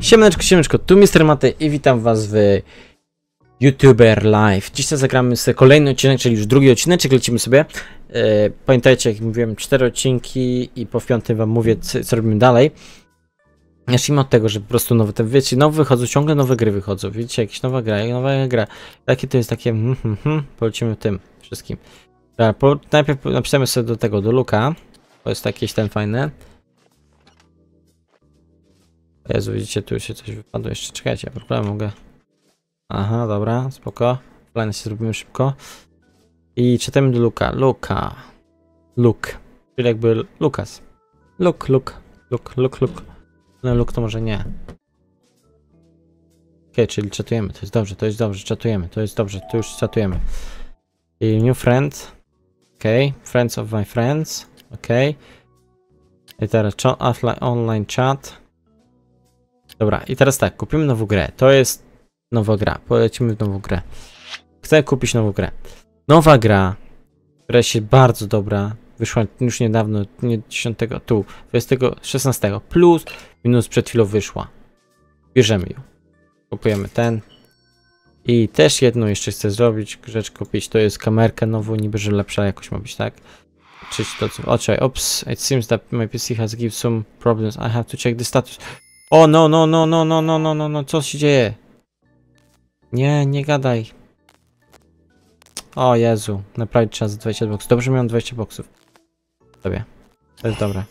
Siemaneczko, siemaneczko, tu Mr. Maty i witam was w YouTuber Live. Dzisiaj zagramy sobie kolejny odcinek, czyli już drugi odcinek, lecimy sobie. E, pamiętajcie, jak mówiłem, cztery odcinki i po piątym wam mówię, co, co robimy dalej. Zacznijmy od tego, że po prostu nowe, te, wiecie, nowe wychodzą, ciągle nowe gry wychodzą, widzicie, jakieś nowa gra, nowa gra. Takie to jest takie, hmm, hmm, hmm, polecimy tym wszystkim. Po, najpierw napisamy sobie do tego, do Luka. To jest jakieś ten fajne. Jezu, widzicie, tu się coś wypadło. Jeszcze czekajcie, problem mogę. Aha, dobra, spoko. Plany się zrobimy szybko. I czytamy do Luka. Luka. Luke. Czyli jakby Lukas. Luk, Luk, Luk, Luk, Luk. No Luk to może nie. Okej, czyli czatujemy. To jest dobrze, to jest dobrze, czatujemy. To jest dobrze, to już czatujemy. I new friend. Okej, friends of my friends. Okej. I teraz online chat. Dobra, i teraz tak, kupimy nową grę. To jest nowa gra. Polecimy w nową grę. Chcę kupić nową grę. Nowa gra, która się bardzo dobra. Wyszła już niedawno, nie 10, tu, 20, 16, plus, minus przed chwilą wyszła. Bierzemy ją. Kupujemy ten. I też jedną jeszcze chcę zrobić, rzecz kupić, to jest kamerkę nową, niby, że lepsza jakoś ma być, tak? Czy to co? Ops, it seems that my PC has give some problems, I have to check the status. O, no, no, no, no, no, no, no, no, no, co się dzieje? Nie, nie gadaj. O Jezu, naprawdę trzeba za 20 boksów. Dobrze miałem 20 boksów. Tobie. To jest dobre.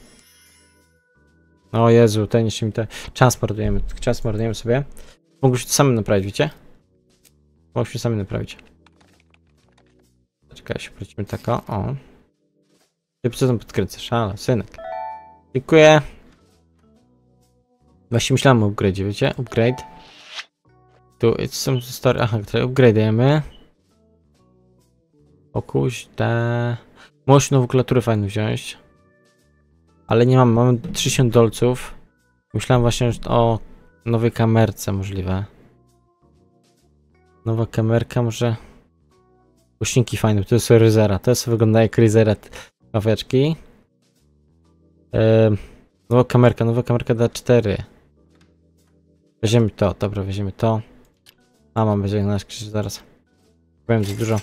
O Jezu, ten jeszcze mi te... Czas mordujemy, czas mordujemy sobie. Się to sami naprawić, wiecie? Się sami naprawić. Czekaj, się wrócimy tak, o. Ty co tam podkręcasz? Ale, synek. Dziękuję. Właśnie myślałem o upgrade, wiecie? Upgrade. Tu some story. Aha, które upgrade'ujemy. O kuźde. Możesz nową klawiaturę fajną wziąć. Ale nie mam, mam 30 dolców. Myślałem właśnie o nowej kamerce możliwe. Nowa kamerka może... Głośniki fajne, to jest Ryzera. To jest wygląda jak Ryzera kaweczki. Yy, nowa kamerka, nowa kamerka dla 4. Weźmiemy to, dobra, weźmiemy to. A, mam będzie nasz krzyż zaraz. Powiem za dużo.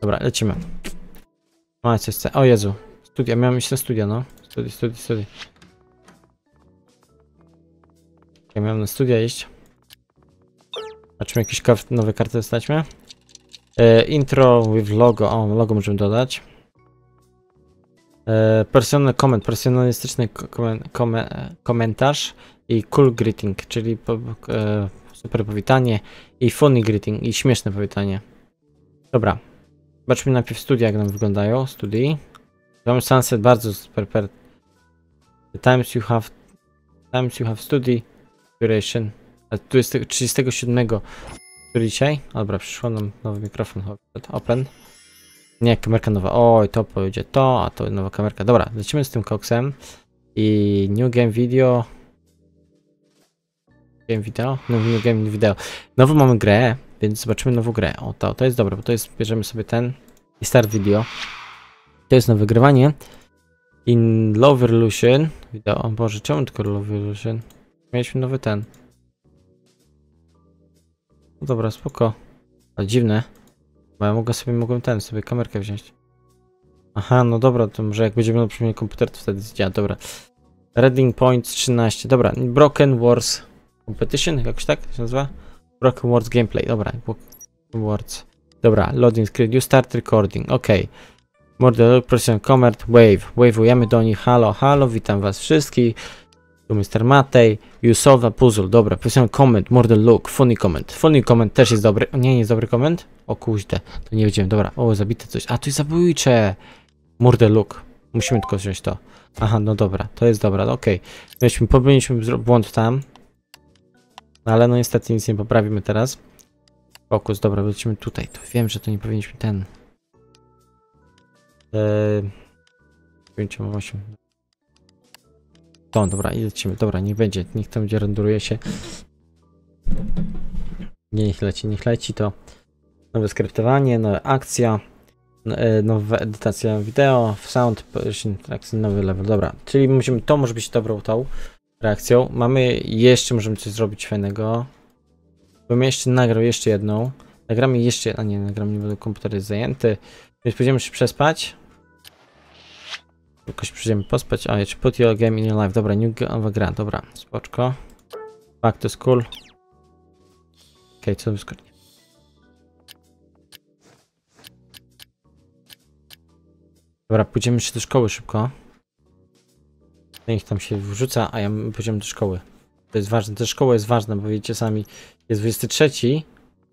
Dobra, lecimy. O, coś. O Jezu. Studia, miałem iść na studia, no. Studi, studi, studi. Ja miałem na studia iść. Zobaczymy jakieś nowe karty dostaliśmy. E, intro with logo. O, logo możemy dodać. E, personal comment, personalistyczny komen, komen, komentarz i cool greeting, czyli e, super powitanie i funny greeting i śmieszne powitanie. Dobra. Zobaczmy najpierw studia, jak nam wyglądają. Studii. Mamy sunset bardzo super. Per... The times you have times you have study duration. A tu jest tego 37. Który dzisiaj? Dobra, przyszło nam nowy mikrofon. Open. Nie, kamerka nowa. Oj, to powiedzie to, a to nowa kamerka. Dobra, lecimy z tym koksem. I new game video. Game video? No, new game video. Nową mamy grę, więc zobaczymy nową grę. O, to, to jest dobre, bo to jest, bierzemy sobie ten i start video. To jest na wygrywanie. In low resolution. Wideo, o Boże, czemu tylko low resolution? Mieliśmy nowy ten. No dobra, spoko. Ale dziwne. Bo ja mogę sobie, mogłem ten, sobie kamerkę wziąć. Aha, no dobra, to może jak będziemy na przykład komputer, to wtedy działa, dobra. Reading Point 13, dobra. Broken Wars Competition, jakoś tak się nazywa? Broken Wars Gameplay, dobra. Broken Wars. Dobra, loading screen, you start recording, ok. Murder, Precision Comment, Wave. Wave'ujemy do nich, halo, halo, witam was wszystkich. Tu Mr. Matej, you solve a puzzle, dobra. Precision Comment, Murder Look, Funny Comment. Funny Comment też jest dobry, o, nie, nie jest dobry comment? O kuźde, to nie wiedziałem, dobra. O, zabite coś, a to jest zabójcze. Murder Look, musimy tylko wziąć to. Aha, no dobra, to jest dobra, okej. Okay. Myśmy popełniliśmy błąd tam. No ale no niestety nic nie poprawimy teraz. Fokus, dobra, wrócimy tutaj. To wiem, że to nie powinniśmy ten. Eee... 8. To, dobra, i lecimy. Dobra, niech będzie. Niech to będzie renderuje się. Nie, niech leci, niech leci to. Nowe skryptowanie, nowa akcja. Nowa edytacja wideo, sound, nowy level. Dobra, czyli musimy, to może być dobrą tą. reakcją. Mamy jeszcze, możemy coś zrobić fajnego. Bym jeszcze nagrał jeszcze jedną. Nagramy jeszcze, a nie, nagram nie, bo komputer jest zajęty. Więc pójdziemy się przespać. Jakoś przyjdziemy pospać. A, jeszcze put your game in your life. Dobra, new gra, dobra, spoczko. Back to school. Okej, co wyskoczy? Dobra, pójdziemy jeszcze do szkoły szybko. Niech tam się wrzuca, a ja pójdziemy do szkoły. To jest ważne, ta szkoła jest ważna, bo wiecie sami, jest 23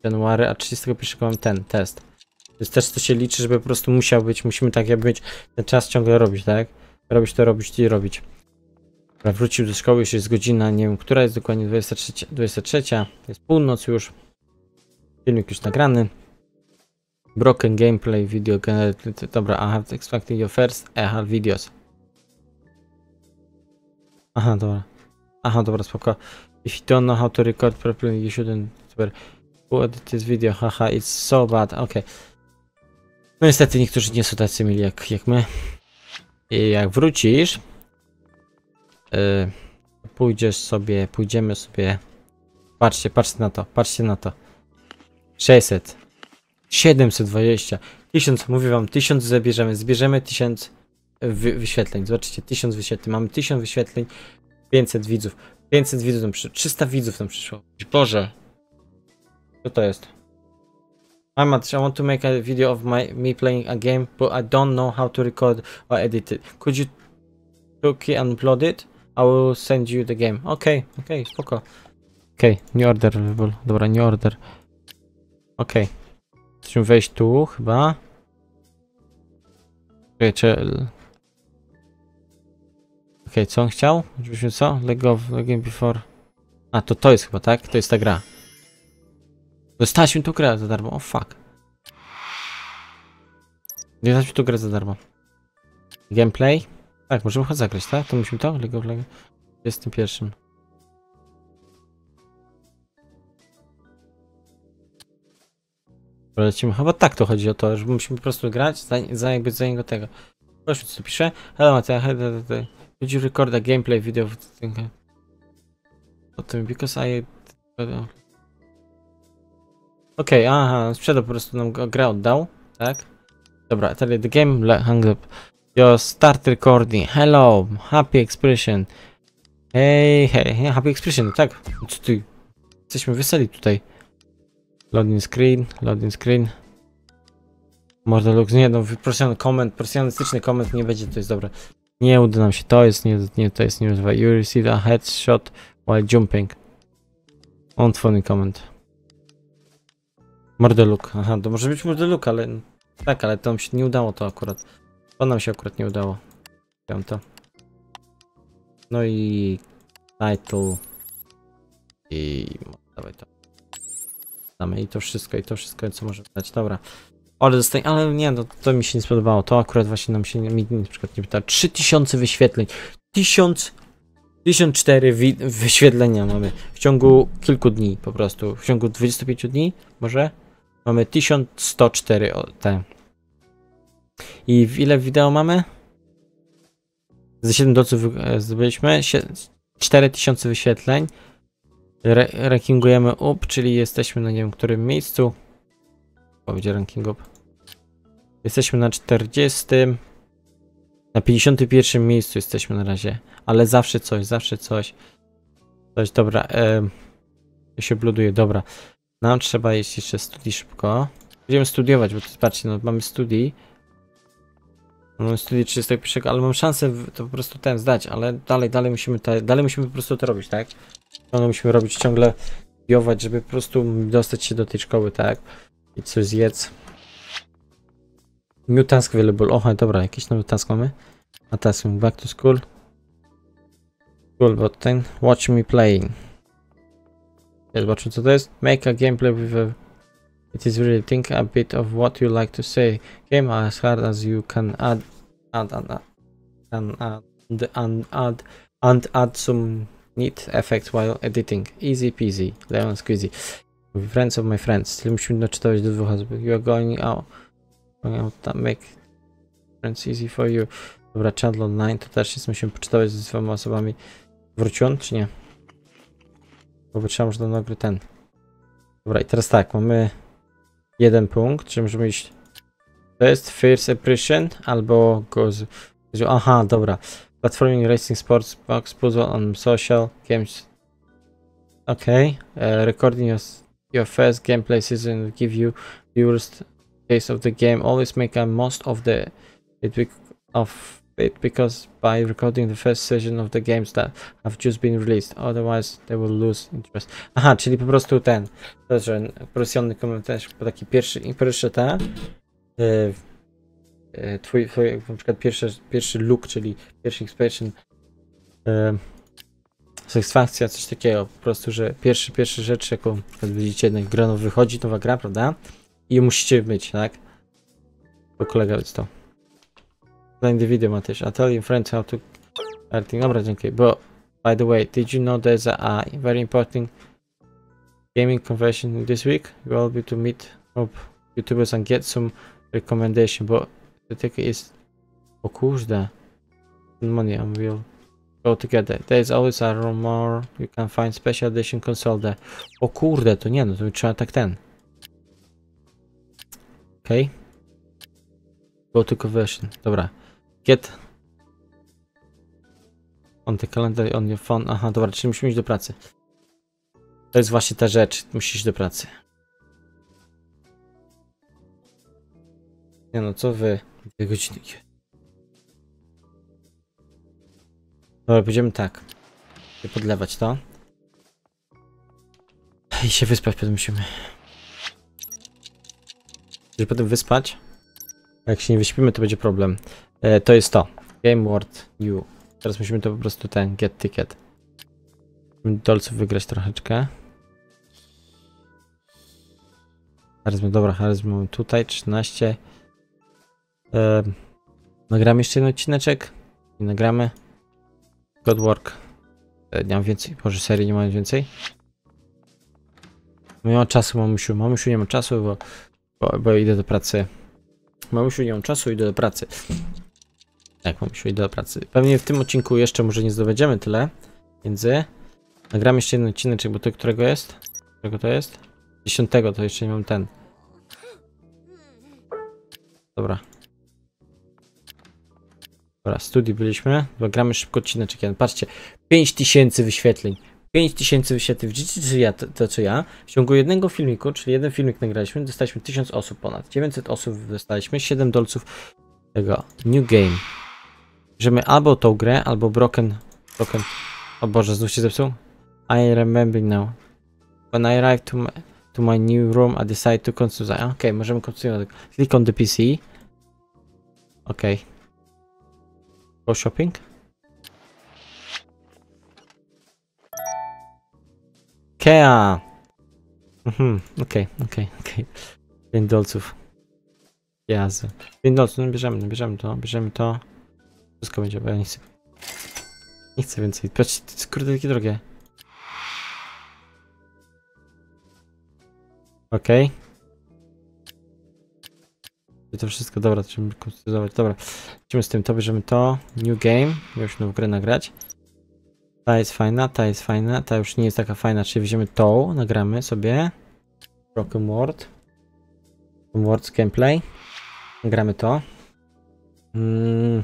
january, a 31 mam ten test. To jest też to się liczy, żeby po prostu musiał być, musimy tak jakby mieć ten czas ciągle robić, tak? Robić to, robić i robić. Dobra, wrócił do szkoły, już jest godzina, nie wiem, która jest dokładnie, 23, 23 jest północ już. Filmik już nagrany. Broken gameplay video generated. Dobra, I have expected your first EHAL videos. Aha, dobra. Aha, dobra, spoko. If you don't know how to record properly, you shouldn't. Super. Edit this video? Haha, it's so bad. Okay. No niestety niektórzy nie są tacy mili jak, jak my. I jak wrócisz, yy, pójdziesz sobie, pójdziemy sobie. Patrzcie, patrzcie na to, patrzcie na to. 600. 720. 1000, mówię wam, 1000 zabierzemy. Zbierzemy 1000 wy wyświetleń. Zobaczcie, 1000 wyświetleń. Mamy 1000 wyświetleń, 500 widzów. 500 widzów przyszło. 300 widzów nam przyszło. Boże. Co to jest? Hi Matt, I want to make a video of my me playing a game, but I don't know how to record or edit it. Could you cookie and upload it? I will send you the game. Okay, okay, spoko. Okay, new order. Dobra, new order. Okay. Musimy wejść tu chyba. Okej, czy... Okej, co on chciał? Żebyśmy co? Lego game before... A, to to jest chyba, tak? To jest ta gra. Dostaliśmy tu grę za darmo, o oh, fuck. Dostaliśmy tu grę za darmo. Gameplay? Tak, możemy chyba zagrać, tak? To musimy to? Lego, Lego. Jestem pierwszym. Lecimy. Chyba tak to chodzi o to, że musimy po prostu grać za, za jakby za niego tego. Proszę, co pisze? Hello, Mateo, you record a gameplay video of the thing? O tym, because I... Okej, okay, aha, sprzedał po prostu nam grę oddał, tak? Dobra, teraz the game hang up. Your start recording. Hello, happy expression. Hej, hej, happy expression, tak? Co ty? Jesteśmy weseli tutaj. Loading screen, loading screen. Może looks, nie no, profesjonalny koment, profesjonalistyczny koment nie będzie, to jest dobre. Nie uda nam się, to jest, nie, nie to jest, nie używa. You received a headshot while jumping. On funny comment. Mordeluk, aha, to może być Mordeluk, ale... Tak, ale to nam się nie udało to akurat. To nam się akurat nie udało. Wiem to. No i... Title. I... Dawaj to. Damy i to wszystko, i to wszystko, co możemy dać. Dobra. Ale dostań, ale nie, no, to mi się nie spodobało. To akurat właśnie nam się mi na przykład nie pyta. 3000 wyświetleń. 1000 1004 wyświetlenia mamy w ciągu kilku dni po prostu. W ciągu 25 dni może mamy 1104 te. I ile wideo mamy? Ze 7 dolców zdobyliśmy 4000 wyświetleń. Re rankingujemy up, czyli jesteśmy na nie wiem którym miejscu. Powiedzie ranking up. Jesteśmy na 40. Na 51 miejscu jesteśmy na razie. Ale zawsze coś, zawsze coś. Coś, dobra. E, ja się bluduje, dobra. Nam trzeba iść jeszcze studii szybko. Będziemy studiować, bo to patrzcie, no mamy studii. Mamy studii 31, ale mam szansę to po prostu ten zdać, ale dalej, dalej musimy, te, dalej musimy po prostu to robić, tak? Ciągle musimy robić, ciągle studiować, żeby po prostu dostać się do tej szkoły, tak? I coś zjedz. New task available. Oha, dobra, jakiś nowy task mamy. A task back to school. School, but ten watch me playing. Zobaczmy co to jest. Make a gameplay with a... It is really think a bit of what you like to say. Game as hard as you can add, add, add, add, and add, and add, and add some neat effects while editing. Easy peasy, lemon squeezy. Friends of my friends. Do. You are going out. Going out to make friends easy for you. Dobra, chat online to też jest, musimy poczytać z dwoma osobami. Wrócił on, czy nie? Bo by trzeba może do nagry ten. Dobra, i teraz tak, mamy jeden punkt, czy możemy iść... To jest First Impression albo Goes... Aha, dobra. Platforming, Racing, Sports, Box, Puzzle on Social, Games... Okay. Uh, recording your, your first gameplay season will give you viewers taste of the game. Always make a most of the it of it because by recording the first session of the games that have just been released, otherwise they will lose interest. Aha, czyli po prostu ten, to, że profesjonalny komentarz, po taki pierwszy, pierwszy ten, yy, yy, twój, twój, na przykład pierwszy, pierwszy look, czyli pierwszy expansion, yy, satysfakcja, coś takiego, po prostu, że pierwszy, pierwszy rzecz, jaką jak widzicie, jednak gra nowa wychodzi, nowa gra, prawda? I musicie być, tak? Bo kolega jest to. Playing the video, Matysz. I tell your friends how to... Everything. Dobra, dziękuję. But, by the way, did you know there's a, very important gaming convention this week? You will be to meet up YouTubers and get some recommendation, but the ticket is... O kurde. Money and we'll go together. There's always a rumor you can find special edition console there. O kurde, to nie no, to trzeba tak ten. Okay. Go to conversion. Dobra. Get. On the calendar on your phone. Aha, dobra, czyli musimy iść do pracy. To jest właśnie ta rzecz. Musisz iść do pracy. Nie no, co wy? Dwie godziny. Dobra, będziemy tak. Podlewać to. I się wyspać potem musimy. Żeby potem wyspać. Jak się nie wyśpimy, to będzie problem. E, to jest to. Game World U. Teraz musimy to po prostu ten get ticket. Dolców wygrać troszeczkę. Charyzmy, dobra, charyzmy tutaj, 13. E, nagramy jeszcze jeden odcineczek. Nie nagramy. Godwork. E, nie mam więcej, może serii nie mam więcej. Nie ma czasu, mamusiu. Mamusiu nie ma czasu, bo, bo, bo idę do pracy. Mamusiu nie mam czasu, idę do pracy. Tak, mamusiu, idę do pracy. Pewnie w tym odcinku jeszcze może nie zdobędziemy tyle. Między. Nagramy jeszcze jeden odcinek, bo to którego jest? Którego to jest? Dziesiątego, to jeszcze nie mam ten. Dobra. Dobra, studii byliśmy. Dobra, gramy szybko odcinek jeden. Patrzcie, 5000 wyświetleń. 5000 wyświetleń. Widzicie, czy ja, to, to ja? W ciągu jednego filmiku, czyli jeden filmik nagraliśmy, dostaliśmy 1000 osób ponad. 900 osób dostaliśmy, 7 dolców tego New Game. Bierzemy albo tą grę, albo Broken... Broken... O Boże, znów się zepsuł? I remember now. When I arrived to my, to my new room, I decided to continue. Okej, okay, możemy kontynuować. Click on the PC. Okej. Okay. Go shopping? Kea! Mhm, okej, okej, okej. 5 dolców. Jazy. 5 dolców, no bierzemy, no bierzemy to, bierzemy to. Wszystko będzie, bo ja nie chcę. Nie chcę więcej. Patrzcie, to jest kurde takie drogie. Okej. Okay. To wszystko, dobra, to trzeba kustomizować. Dobra, lecimy z tym, to bierzemy to. New game, już nową grę nagrać. Ta jest fajna, ta jest fajna, ta już nie jest taka fajna, czyli weźmiemy tą, nagramy sobie. Broken World. World gameplay. Nagramy to. Mm.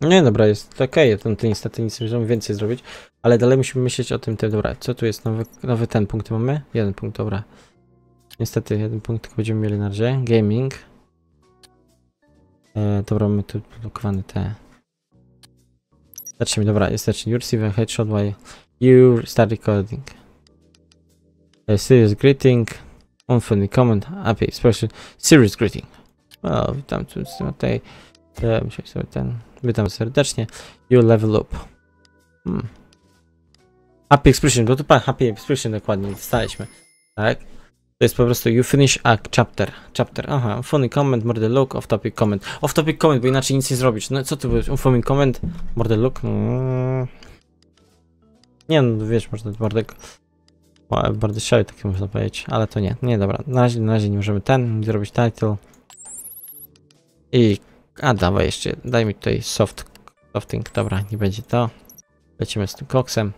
Nie, dobra, jest ok, ten, ten niestety nic nie możemy więcej zrobić, ale dalej musimy myśleć o tym, tym, dobra, co tu jest, nowy, nowy ten punkt mamy? Jeden punkt, dobra. Niestety, jeden punkt tylko będziemy mieli na razie. Gaming. E, dobra, mamy tu blokowane te Zacznijmy, dobra, jest zacznij. You receive a headshot while you start recording. A serious greeting. Unfunny comment. Happy expression. Serious greeting. O, witam tu tutaj. Musiałem sobie ten. Witam serdecznie. You level up. Hmm. Happy expression, bo to pan happy expression dokładnie dostaliśmy. Tak? To jest po prostu you finish a chapter. Chapter, aha, funny comment, murder look, off topic comment. Off topic comment, bo inaczej nic nie zrobisz. No co ty powiesz? Funny comment, murder look? Mm. Nie no, wiesz, można mordek... Bardzo siały takie można powiedzieć, ale to nie, nie dobra. Na razie, na razie nie możemy ten zrobić title. I... A dawaj jeszcze, daj mi tutaj soft Softing, dobra, nie będzie to. Lecimy z tym koksem.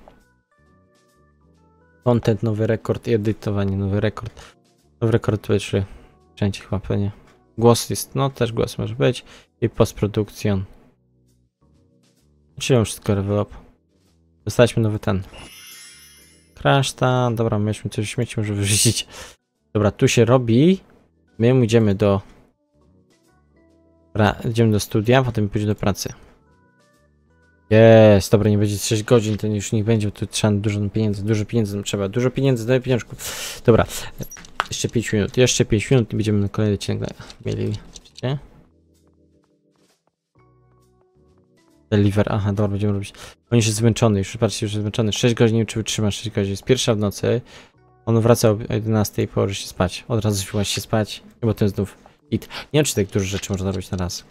Content, nowy rekord edytowanie, nowy rekord. Nowy rekord wyszły. Wszędzie chyba pewnie. Głos jest, no też głos może być. I postprodukcjon. Czyli wszystko develop. Dostaliśmy nowy ten. Crash ta, dobra, mieliśmy coś śmieci, może wyrzucić. Dobra, tu się robi. My idziemy do... Dobra, idziemy do studia, potem pójdziemy do pracy. Jest, dobra, nie będzie 6 godzin, to już nie będzie, tu trzeba dużo pieniędzy, dużo pieniędzy trzeba, dużo pieniędzy, daj pieniążków. Dobra, jeszcze 5 minut, jeszcze 5 minut i będziemy na kolejny odcinek mieli, widzicie? Deliver, aha, dobra, będziemy robić. On jest zmęczony, już patrzcie, już jest zmęczony. 6 godzin, czy wytrzyma 6 godzin. Jest pierwsza w nocy. On wraca o 11 i położy się spać. Od razu się właśnie spać, i potem znów it. Nie wiem, czy tak dużo rzeczy można robić na raz.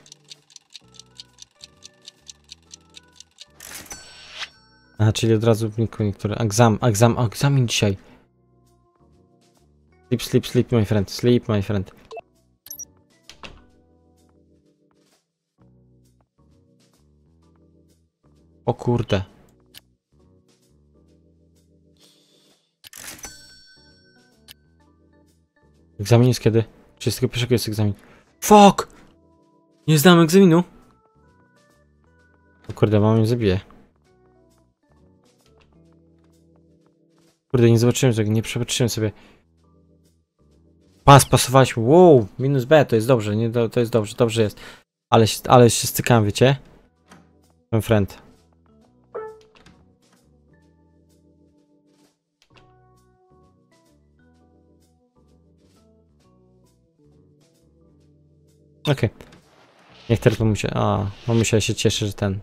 Aha, czyli od razu niko- niektóre. Egzam, egzam, egzamin dzisiaj. Sleep, sleep, sleep, my friend. Sleep, my friend. O kurde. Egzamin jest kiedy? 31 jest egzamin. Fuck! Nie zdałem egzaminu. O kurde, mama mnie zabije. Kurde, nie zobaczyłem tego, nie przepatrzyłem sobie. Pas, pasowaliśmy. Wow, minus B, to jest dobrze, nie, to, jest dobrze, dobrze jest. Ale, ale się stykałem, wiecie? Ten friend. Okej. Niech teraz mamusia... A, mamusia się cieszy, że ten...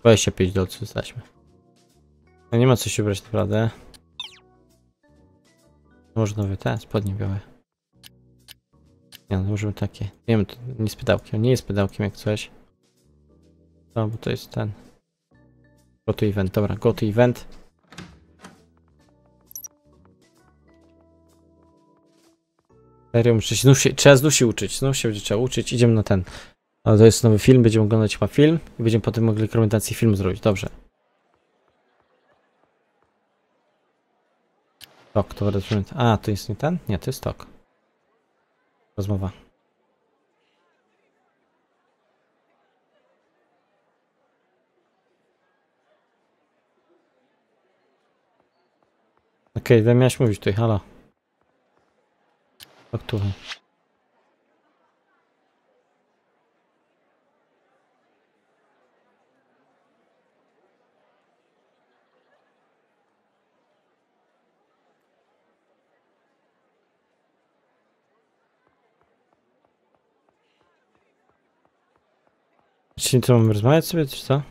25 dolców jesteśmy. No nie ma co się brać naprawdę. Może nowe te, spodnie białe. Nie no, możemy takie. Nie wiem, to nie jest pedałkiem, nie jest pedałkiem jak coś. No, bo to jest ten. Go to event, dobra, go to event. Serio, muszę się, znów się, trzeba znów się uczyć, znów się będzie trzeba uczyć, idziemy na ten. Ale to jest nowy film, będziemy oglądać chyba film i będziemy potem mogli rekomendację filmu zrobić, dobrze. Tok, to rozumiem. A, to jest nie ten? Nie, to jest tok. Rozmowa. Okej, okay, miałeś mówić tutaj, halo. Tok tu. Czyli co, mamy rozmawiać sobie, czy co?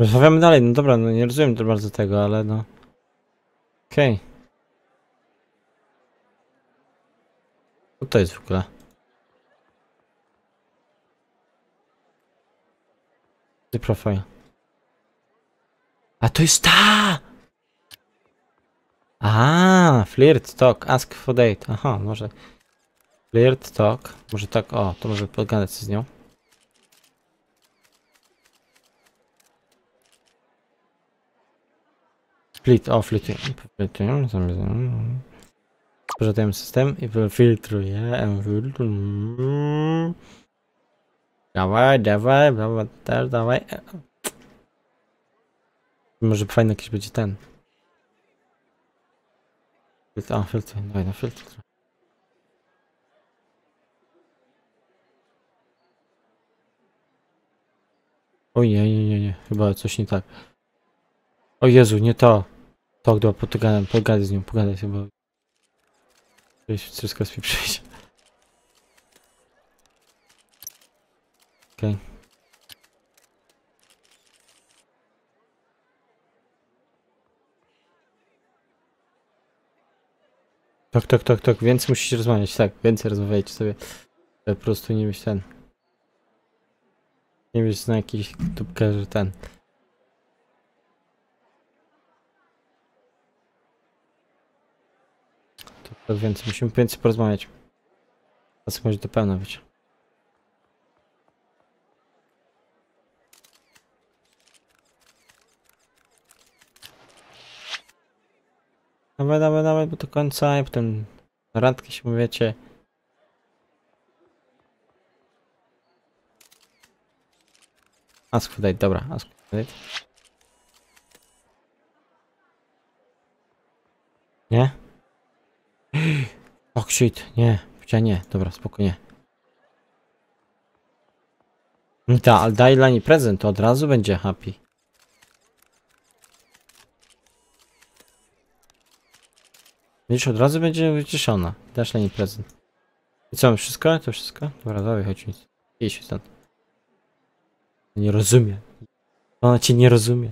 Rozmawiamy dalej, no dobra, no nie rozumiem to bardzo tego, ale no. Okej. Co to jest w ogóle? The profile. A to jest ta! A, flirt talk, ask for date. Aha, może. Flirt talk. Może tak, o, to może pogadać z nią. Split, o, flirtuję. Flirtuję, Pożadujemy system i filtruję. Dawaj, dawaj, dawaj, też dawaj. Może fajny jakiś będzie ten. Filtr, a filtr, dawaj na filtr. Ojej, nie, nie, nie, chyba coś nie tak. O Jezu, nie to. To, dobra, pogadam, pogadaj z nią, pogadaj się, bo... Gdzieś wszystko mi przyjść. Okej. Tak, tak, tak, tak, więcej musicie rozmawiać, tak, więcej rozmawiajcie sobie. Po prostu nie być ten. Nie być na jakiś tubkę, że ten. Tak więcej, musimy więcej porozmawiać. Teraz może to pełno być. Dawaj, dawaj, dawaj, bo do końca i potem na randkę się mówicie. Ask for dobra, ask for date. Nie? Shit, nie, chciałem nie, dobra, spokojnie. Ta, ale daj dla niej prezent, to od razu będzie happy. Widzisz, od razu będzie wyciszona. Dasz dla niej prezent. I co, wszystko? To wszystko? Dobra, dawaj, chodź nic. Idź stąd. Nie rozumie. Ona cię nie rozumie.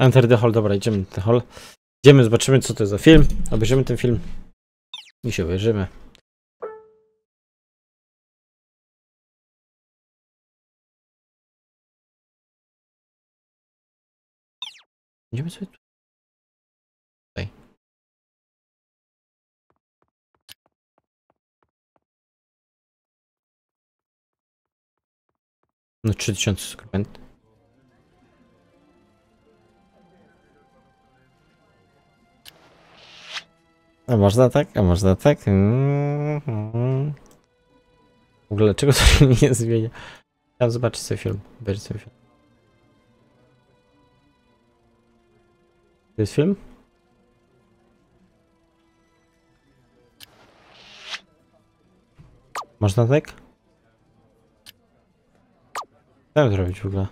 Enter the hall, dobra, idziemy na ten hall. Idziemy, zobaczymy co to jest za film. Obejrzymy ten film. I się obejrzymy. Idziemy sobie tu. Tutaj. No 3000 skręt. A można tak? A można tak? Mhm. W ogóle czego to się nie zmienia? Chciałem zobaczyć sobie film. Obejrzeć sobie film. To jest film? Można tak? Co zrobić w ogóle?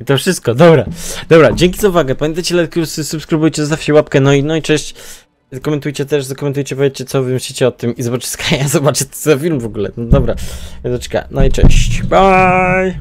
I to wszystko, dobra. Dobra, dzięki za uwagę. Pamiętajcie, lajkujcie, subskrybujcie, zostawcie łapkę, no i, no i cześć. Komentujcie też, zakomentujcie, powiedzcie co wy myślicie o tym i zobaczcie Skaja, zobaczcie co za film w ogóle. No dobra, Wiedzoczka, no i cześć. Bye!